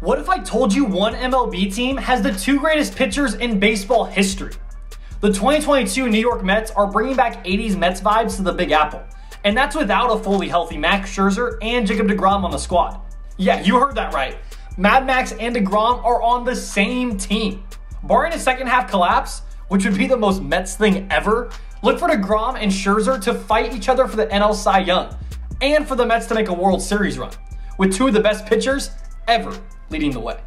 What if I told you one MLB team has the two greatest pitchers in baseball history? The 2022 New York Mets are bringing back 80s Mets vibes to the Big Apple. And that's without a fully healthy Max Scherzer and Jacob DeGrom on the squad. Yeah, you heard that right. Mad Max and DeGrom are on the same team. Barring a second half collapse, which would be the most Mets thing ever, look for DeGrom and Scherzer to fight each other for the NL Cy Young and for the Mets to make a World Series run, with two of the best pitchers ever leading the way.